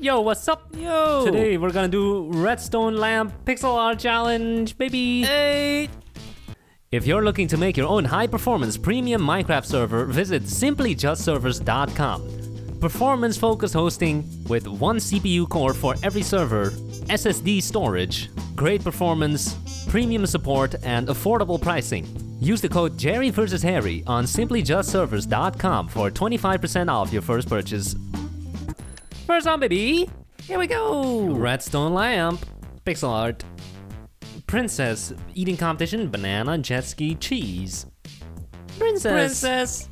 Yo, what's up? Yo! Today we're gonna do Redstone Lamp Pixel Art Challenge, baby! Hey! If you're looking to make your own high-performance premium Minecraft server, visit simplyjustservers.com. Performance-focused hosting with one CPU core for every server, SSD storage, great performance, premium support, and affordable pricing. Use the code Jerry vs Harry on simplyjustservers.com for 25% off your first purchase. First on, baby! Here we go! Redstone lamp, pixel art, princess, eating competition, banana, jet ski, cheese. Princess! Princess!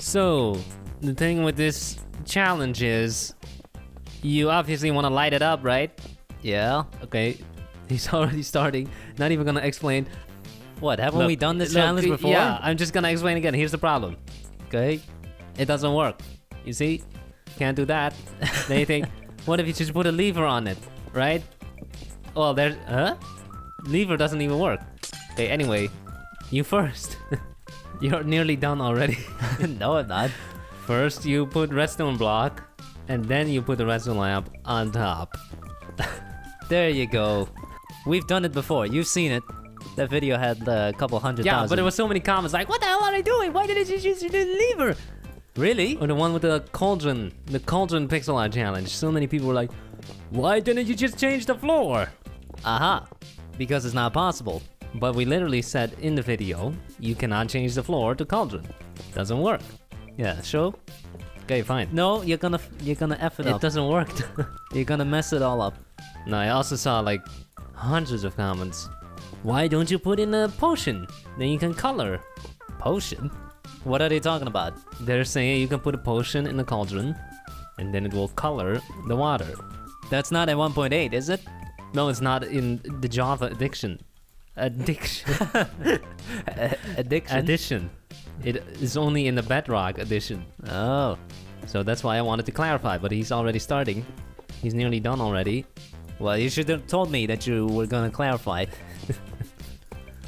So, the thing with this challenge is, you obviously want to light it up, right? Yeah. Okay, he's already starting. Not even gonna explain. What, haven't Look, we done this look, challenge before? Yeah, I'm just gonna explain again. Here's the problem. Okay, it doesn't work. You see, can't do that. then you think, what if you just put a lever on it, right? Well, there's huh? Lever doesn't even work. Okay, anyway, you first. You're nearly done already. no, I'm not. First, you put redstone block, and then you put the redstone lamp on top. There you go. We've done it before. You've seen it. That video had uh, a couple hundred Yeah, thousand. but there was so many comments like, "What the hell are they doing? Why didn't you just use the lever?" Really? Or the one with the cauldron, the cauldron pixel art challenge. So many people were like, "Why didn't you just change the floor?" Aha. Because it's not possible. But we literally said in the video, you cannot change the floor to cauldron. Doesn't work. Yeah, sure. Okay, fine. No, you're gonna you're gonna f it, It up. doesn't work. You're gonna mess it all up. no, I also saw like hundreds of comments. Why don't you put in a potion? Then you can color. Potion? What are they talking about? They're saying you can put a potion in the cauldron, and then it will color the water. That's not at 1.8, is it? No, it's not in the Java addiction. Addiction. Addiction. Addition. It is only in the Bedrock edition. oh. So that's why I wanted to clarify, but he's already starting. He's nearly done already. Well, you should have told me that you were gonna clarify.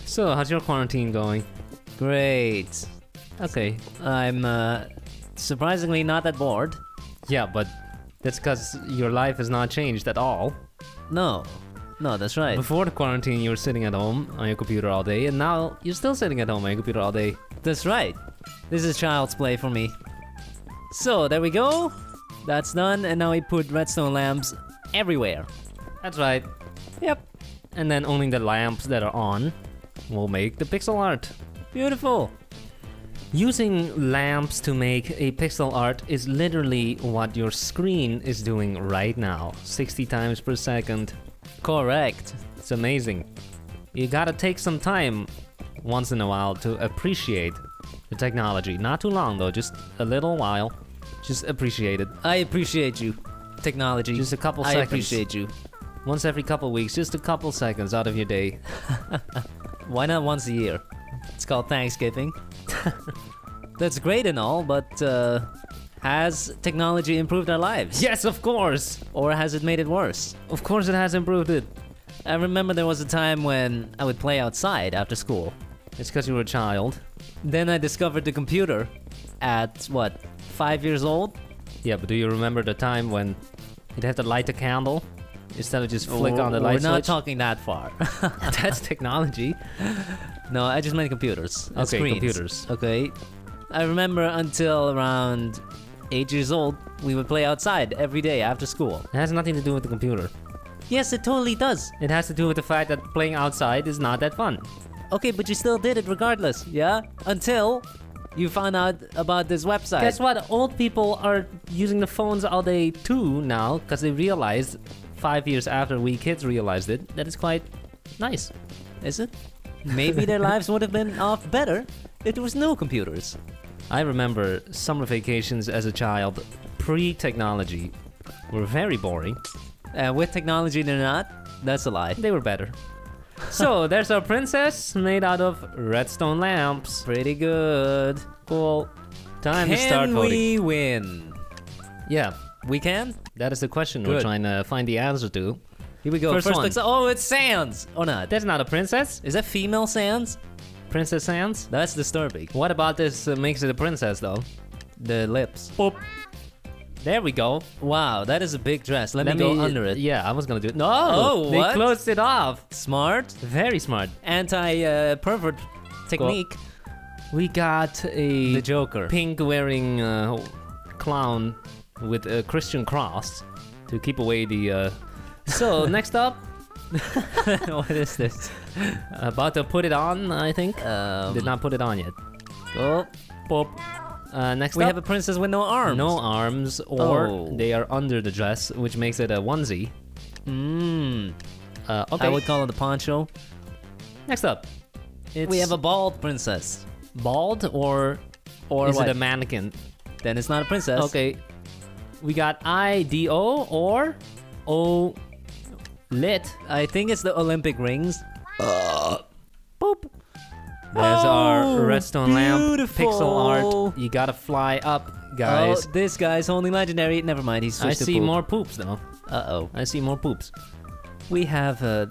So, how's your quarantine going? Great. Okay. I'm uh, surprisingly not that bored. Yeah, but that's because your life has not changed at all. No. No, that's right. Before the quarantine, you were sitting at home on your computer all day, and now you're still sitting at home on your computer all day. That's right. This is child's play for me. So, there we go. That's done, and now we put redstone lamps everywhere. That's right. Yep. And then only the lamps that are on will make the pixel art. Beautiful. Using lamps to make a pixel art is literally what your screen is doing right now 60 times per second. Correct. It's amazing. You gotta take some time once in a while to appreciate the technology. Not too long though, just a little while. Just appreciate it. I appreciate you. Technology. Just a couple I seconds. I appreciate you. Once every couple weeks, just a couple seconds out of your day. Why not once a year? It's called Thanksgiving. That's great and all, but uh, has technology improved our lives? Yes, of course! Or has it made it worse? Of course it has improved it. I remember there was a time when I would play outside after school. It's because you were a child. Then I discovered the computer at what, five years old? Yeah, but do you remember the time when you'd have to light a candle instead of just flick on the We're light not switch? talking that far. That's technology. no, I just meant computers. Okay, screens. computers. Okay. I remember until around eight years old, we would play outside every day after school. It has nothing to do with the computer. Yes, it totally does. It has to do with the fact that playing outside is not that fun. Okay, but you still did it regardless, yeah? Until you found out about this website. Guess what? Old people are using the phones all day too now because they realized five years after we kids realized it that is quite nice. Is it? Maybe their lives would have been off better if there was no computers. I remember summer vacations as a child, pre-technology, were very boring. Uh, with technology, they're not. That's a lie. They were better. so there's our princess made out of redstone lamps. Pretty good. Cool. Time can to start voting. we win? Yeah, We can. that is the question we're trying to find the answer to. Here we go. First First, one. looks- oh, it's Sans. Oh no, That's not a princess. Is that female Sans? Princess Sans. That's disturbing. What about this uh, makes it a princess though? The lips. Boop. There we go. Wow, that is a big dress. Let, me go under it. Yeah, I was gonna do it. No, Oh, they what? closed it off. Smart. Very smart. Anti uh, pervert technique. We got a the Joker. pink wearing uh, clown with a Christian cross to keep away the. Uh... So next up, what is this? about to put it on. I think Um, did not put it on yet. Oh, Pop. Uh, next we up, have a princess with no arms. no arms, or Oh. they are under the dress, which makes it a onesie. Mmm. Uh, okay. I would call it a poncho. Next up, it's we have a bald princess. bald or Or is what? it a mannequin? Then it's not a princess. Okay. We got I D O or O lit. I think it's the Olympic rings. Uh, Boop. There's our Oh, redstone lamp pixel art. You gotta fly up, guys. Oh, this guy's only legendary. Never mind, he's I see poop. more poops though. Uh-oh. I see more poops. We have uh,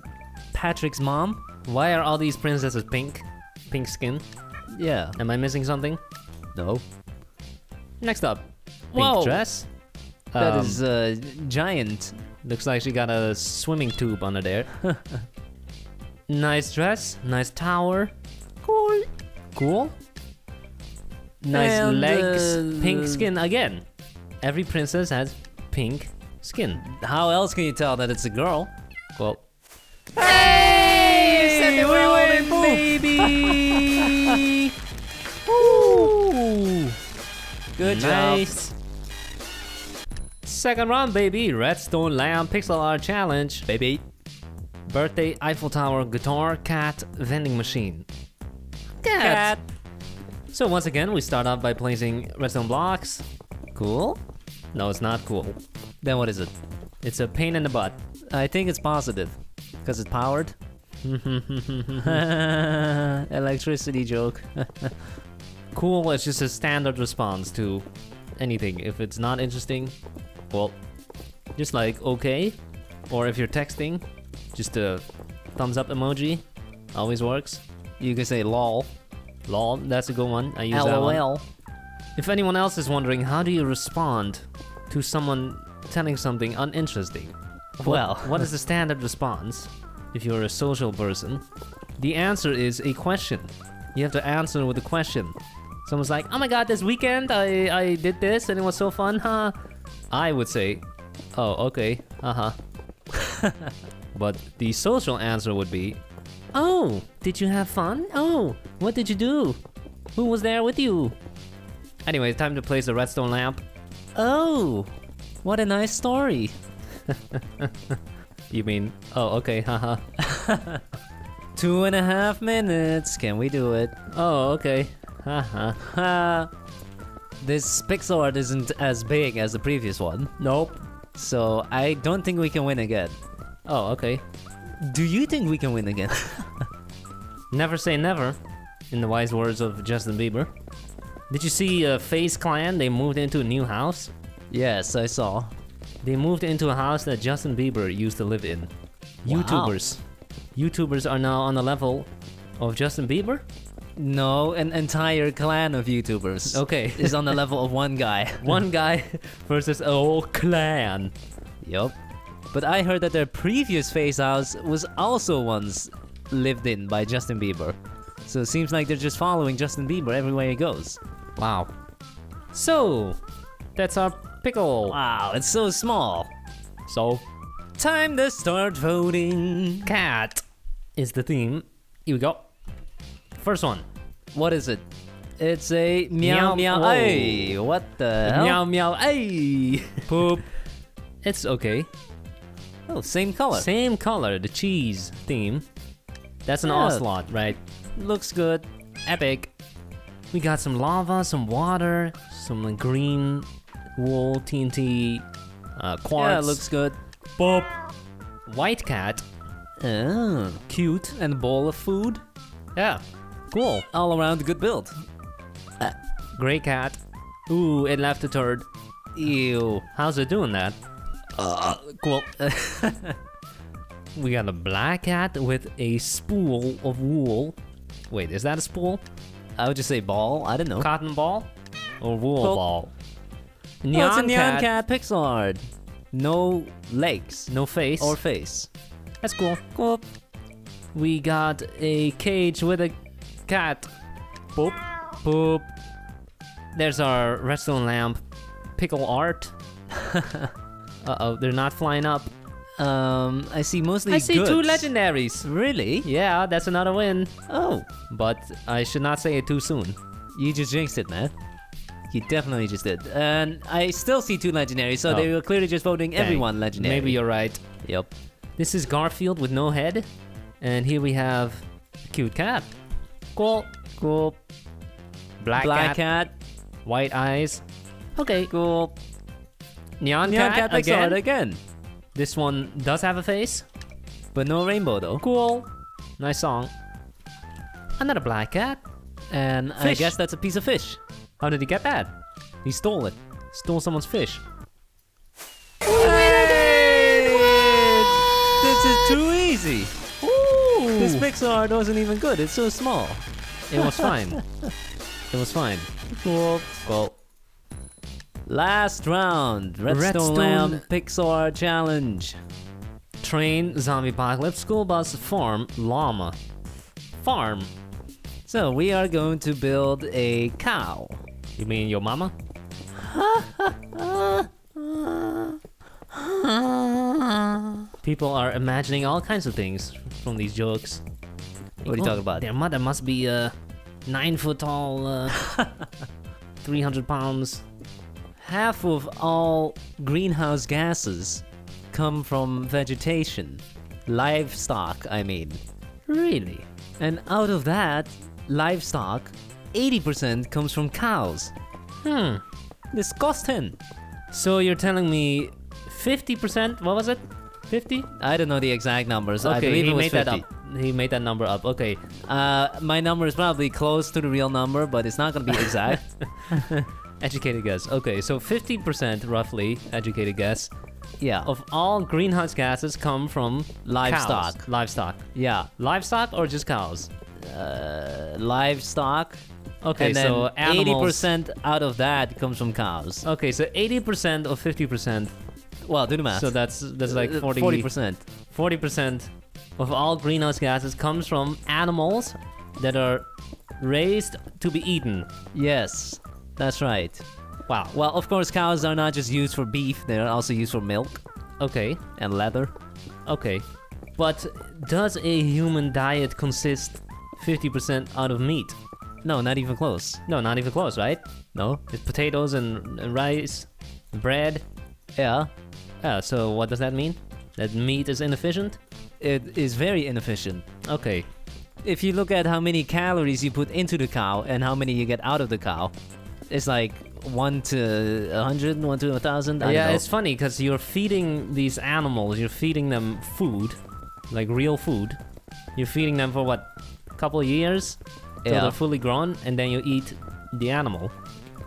Patrick's mom. Why are all these princesses pink? Pink skin? Yeah. Am I missing something? No. Next up, pink Whoa. dress. That Um, is uh, giant. Looks like she got a swimming tube under there. nice dress, nice tower. Cool. Cool. Nice And, legs, uh, pink skin again. Every princess has pink skin. How else can you tell that it's a girl? Well, Hey! they were all baby! Woo! Good nice. Second round, baby. Redstone lamp pixel art challenge. baby. Birthday Eiffel Tower guitar cat vending machine. Cat. So once again, we start off by placing redstone blocks. Cool. No, it's not cool. Then what is it? It's a pain in the butt. I think it's positive. Because it's powered. Electricity joke. Cool is just a standard response to anything. If it's not interesting, well, just like okay. Or if you're texting, just a thumbs up emoji. Always works. you can say lol. Lol, that's a good one. I use that one. LOL. If anyone else is wondering, how do you respond to someone telling something uninteresting? Well. what is the standard response if you're a social person? The answer is a question. You have to answer with a question. Someone's like, "Oh my god, this weekend I I did this and it was so fun, huh?" I would say, "Oh, okay, uh huh." but the social answer would be, "Oh, did you have fun? Oh, what did you do? Who was there with you?" Anyway, time to place the redstone lamp. Oh, what a nice story. You mean, oh, okay, haha. Two and a half minutes. Can we do it? Oh, okay, haha. This pixel art isn't as big as the previous one, Nope. so I don't think we can win again. Oh, okay. Do you think we can win again? Never say never, in the wise words of Justin Bieber. Did you see uh, FaZe Clan? They moved into a new house. yes, I saw. They moved into a house that Justin Bieber used to live in. Wow. YouTubers. YouTubers are now on the level of Justin Bieber? No, an entire clan of YouTubers Okay. is on the level of one guy. One guy versus a whole clan. Yup. But I heard that their previous FaZe house was also once lived in by Justin Bieber. So it seems like they're just following Justin Bieber everywhere he goes. Wow. So, that's our pickle. Wow, it's so small. So, Time to start voting. cat is the theme. Here we go. First one. What is it? It's a Meow- meow meow. Hey, what the hell? Meow meow. Hey. poop. It's okay. Oh, same color. Same color, the cheese theme. That's an Yeah. ocelot, right? Looks good. Epic. We got some lava, some water, some green wool TNT uh, quartz. Yeah, looks good. Boop. White cat. Oh, cute. And a bowl of food. Yeah. Cool. All around good build. Gray cat. Ooh, it left a turd. Ew. How's it doing that? Uh, cool. we got a black cat with a spool of wool. Wait, is that a spool? I would just say ball. I don't know. Cotton ball? Or wool ball? Oh, it's a Nyan Cat. Cat pixel art. No legs No face. or face. That's cool. Cool. We got a cage with a cat. Boop. Boop. There's our redstone lamp. Pickle art. uh oh, they're not flying up. Um, I see mostly I see two legendaries. Really? Yeah, that's another win. Oh, But I should not say it too soon. you just jinxed it, man. You definitely just did. And I still see two legendaries, so Oh. they were clearly just voting Dang. everyone legendary. Maybe you're right. Yep. This is Garfield with no head. And here we have a cute cat. Cool. Cool. Black, Black cat, cat. white eyes. Okay. Cool. Neon, Nyan cat, Cat again. again. This one does have a face. But no rainbow though. Cool. Nice song. Another black cat. And I guess that's a piece of fish. How did he get that? He stole it. Stole someone's fish. This is too easy. This pixel art wasn't even good. It's so small. It was fine. it was fine. Cool. Well, Last round. Redstone, Redstone- Lamp Pixel Art Challenge. train, zombie apocalypse, school bus, farm, llama. Farm. So we are going to build a cow. You mean your mama? People are imagining all kinds of things from these jokes. What are you Oh, talking about? Their mother must be uh, nine foot tall, uh, 300 pounds. Half of all greenhouse gases come from vegetation. Livestock, I mean. Really? And out of that, livestock, 80% comes from cows. Hmm. Disgusting. So you're telling me 50%? What was it? 50? I don't know the exact numbers. I Okay, believe he made 50. that up. He made that number up. Okay. Uh, my number is probably close to the real number, but it's not gonna be exact. Educated guess. Okay, so 50% roughly, educated guess, yeah. of all greenhouse gases come from Livestock. cows. Livestock. yeah. Livestock or just cows? Uh, livestock. Okay, and so animals. 80% out of that comes from cows. Okay, so 80% of 50%. Well, do the math. So that's that's like Uh, 40 40%. 40% of all greenhouse gases comes from animals that are raised to be eaten. Yes, that's right. Wow. Well, of course, cows are not just used for beef, they're also used for milk Okay. and leather. Okay. But does a human diet consist 50% out of meat? No, not even close. No, not even close, right? No? It's potatoes and, and rice, bread. Yeah. Yeah, so what does that mean? That meat is inefficient? It is very inefficient. Okay. If you look at how many calories you put into the cow and how many you get out of the cow, it's like 1 to a 100, 1 to a 1,000. Yeah, know. it's funny because you're feeding these animals, you're feeding them food, like real food. You're feeding them for what? A couple of years? Till they're fully grown, and then you eat the animal.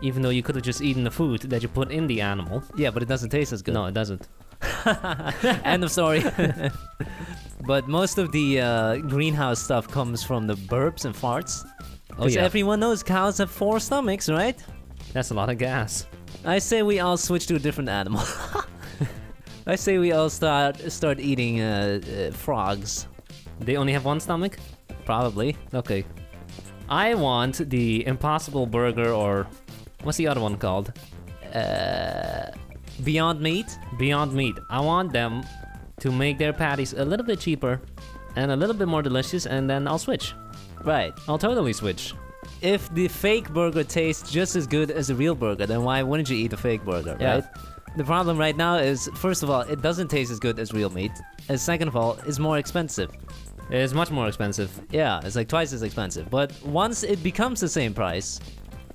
Even though you could have just eaten the food that you put in the animal. Yeah, but it doesn't taste as good. No, it doesn't. End of story. but most of the uh, greenhouse stuff comes from the burps and farts. Oh, yeah. everyone knows cows have four stomachs, right? That's a lot of gas. I say we all switch to a different animal. I say we all start start eating uh, uh, frogs. They only have one stomach? Probably. Okay. I want the Impossible Burger or what's the other one called? Uh, Beyond Meat. Beyond Meat. I want them to make their patties a little bit cheaper and a little bit more delicious, and then I'll switch. Right. I'll totally switch. If the fake burger tastes just as good as the real burger, then why wouldn't you eat a fake burger, Yeah. right? The problem right now is, first of all, it doesn't taste as good as real meat. And second of all, it's more expensive. It's much more expensive. Yeah, it's like twice as expensive. But once it becomes the same price,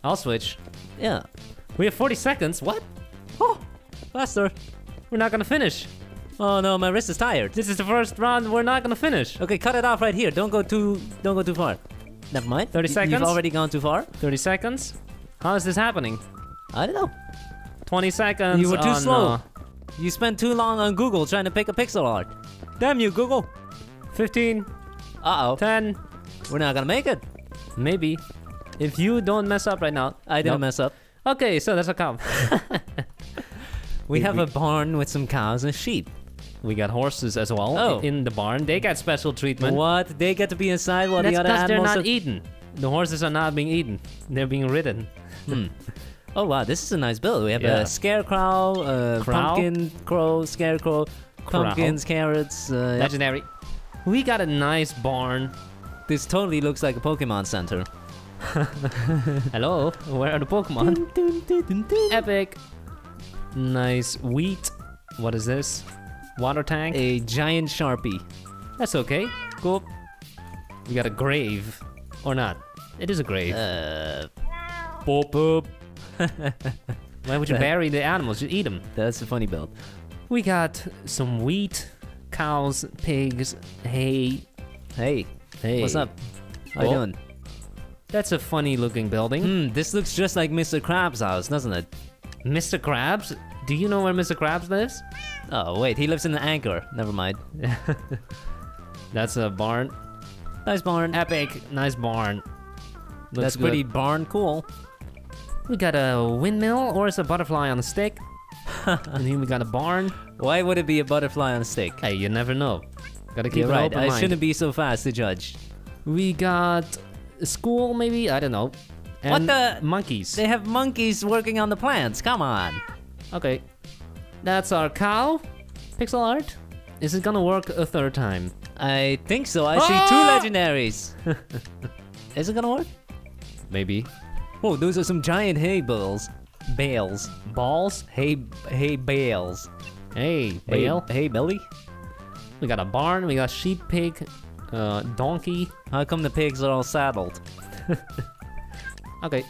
I'll switch. yeah. We have 40 seconds. What? Oh, faster. We're not gonna finish. Oh no, my wrist is tired. This is the first round. We're not gonna finish. Okay, cut it off right here. Don't go too, don't go too far. Never mind. 30 Y- seconds? You've already gone too far. 30 seconds. How is this happening? I don't know. 20 seconds. You were too Oh, slow. no. You spent too long on Google trying to pick a pixel art. Damn you, Google. 15, Uh oh. 10, We're not gonna make it. maybe. If you don't mess up right now. I didn't Nope. mess up. Okay, so that's a cow. We have we- a barn with some cows and sheep. We got horses as well Oh. in the barn. They got special treatment. What? They get to be inside while That's the other because they're animals not are... eaten. The horses are not being eaten. They're being ridden. Oh wow, this is a nice build. We have Yeah. a scarecrow, a Crow? pumpkin crow, scarecrow, Crow. pumpkins, carrots. Uh, yep. Legendary. We got a nice barn. This totally looks like a Pokemon Center. Hello, where are the Pokemon? Epic. Nice wheat. What is this? Water tank. A giant sharpie. That's okay. Cool. We got a grave. Or not. It is a grave. Uh, Boop boop. Why would you bury the animals? You eat them. that's a funny build. We got some wheat, cows, pigs, hay. Hey, Hey. what's up? How you Oh. doing? That's a funny looking building. Hmm, this looks just like Mr. Krabs' house, doesn't it? Mr. Krabs? Do you know where Mr. Krabs lives? Oh wait, he lives in the anchor. Never mind. That's a barn. Nice barn. Epic. Nice barn. Looks That's good. pretty barn cool. We got a windmill or it's a butterfly on a stick. and then we got a barn. Why would it be a butterfly on a stick? Hey, you never know. Gotta keep You're right. I mind. shouldn't be so fast to judge. We got school, maybe? I don't know. What the- Monkeys. They have monkeys working on the plants. Come on. Okay. That's our cow. Pixel art. Is it gonna work a third time? I think so. I Ah! see two legendaries. Is it gonna work? Maybe. Oh, those are some giant hay bales. Bales. Balls? Hay hay bales. Hey, Hay, bale. hay belly? We got a barn. We got sheep, pig, uh, donkey. How come the pigs are all saddled? Okay.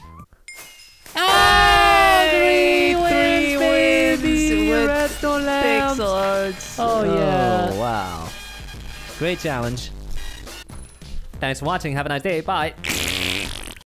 Hey, three wins with Redstone lamps. Pixel arts. Oh, yeah. Oh, wow. Great challenge. Thanks for watching. Have a nice day. Bye.